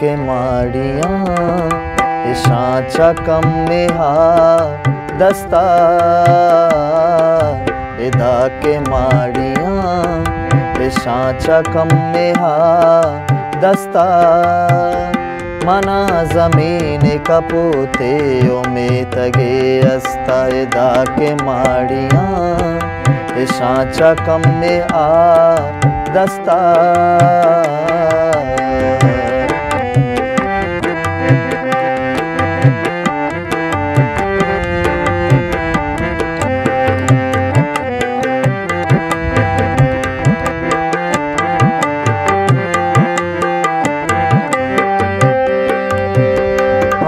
के माड़ियाँ इशाचा कम में हा, दस्ता। के माड़ियाँ इशाचा कम में हा, दस्ता। मना ज़मीन कपूते में तगे अस्ता एदा के माड़ियाँ इशाचा कम में आ दस्ता।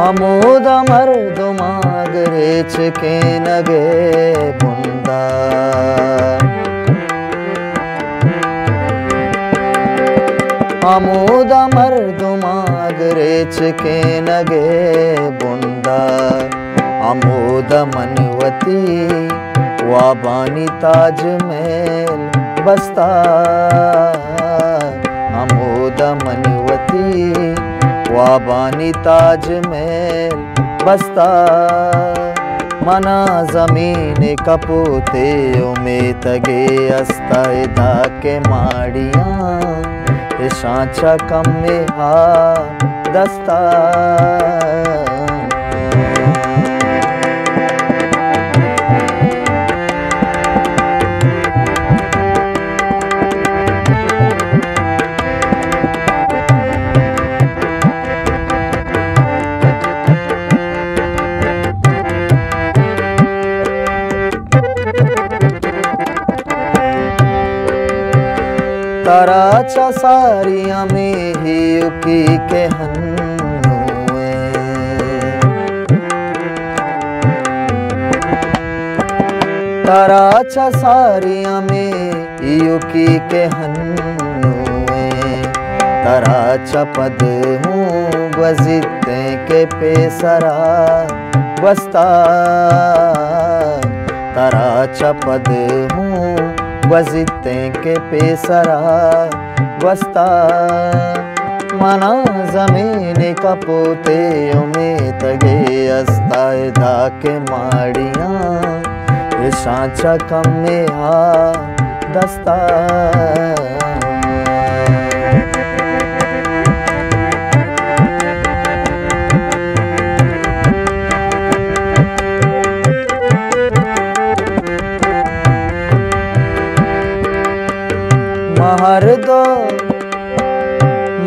आमोद अमर दुमाग रेच के नगे बुंदा। अमोद मर्दमागरे के न गे बमोद वा वनि ताजम बस्ता। अमोद वा वनि ताजम बस्ता। मना जमीन कपूते उमे तगे अस्ताय के माडिया। सांचा कम में हा दस्ता। तराचा सारिया में ही उकी के हन्नुए तराचा सारिया में युकी के हन्नुए तराचा पद हूँ बजिते के पेसरा बस्ता। तराचा पद हूँ वजिते के पेसरा वस्ता। मन गे अस्ताय उदगे माड़िया। सांचा माडियाश हा दस्ता।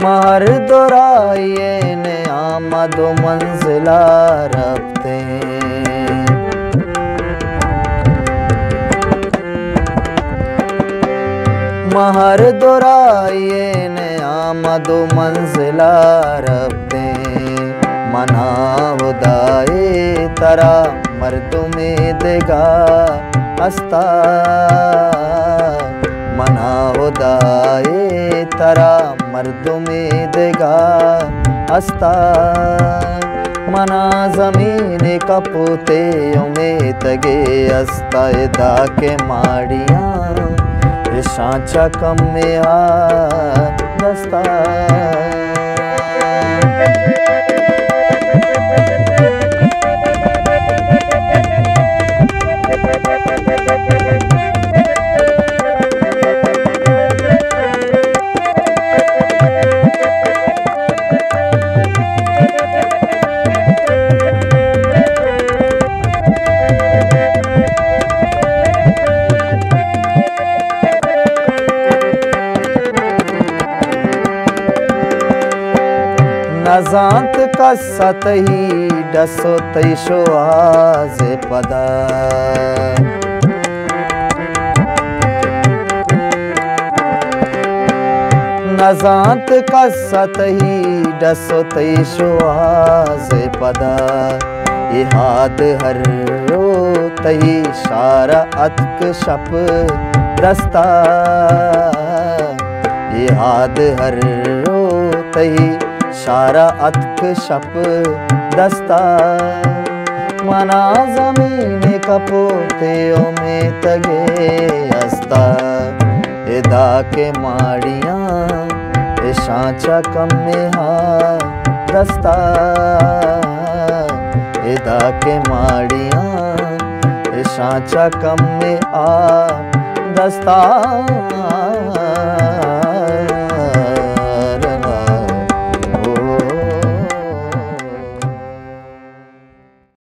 महर दोराइए ने आमदो मंजिला रखते महर दोराइए ने आमदो मंजिला रखते मना उदाए तरा मर्दों में देगा अस्ता मना उदाए तरा मर्दों में देगा अस्ता मना ज़मीन कपूते में तगे अस्ता दा के माड़िया सांचा कम दस्ता। नजांत का सतही डसो आज पदा। नजांत का सतही डसो तैशो आज पदा। हाथ हर रो तही सारा अतक शप दस्ता हाथ हर रो तही सारा अतक शप दस्ता मना ज़मीन कपोते में तगे अस्ता एदा के माड़ियाँ सांचा कम में हा दस्ता एदा के माड़िया, ए सांचा कम आ दस्ता